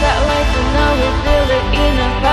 that life and now we feel it in our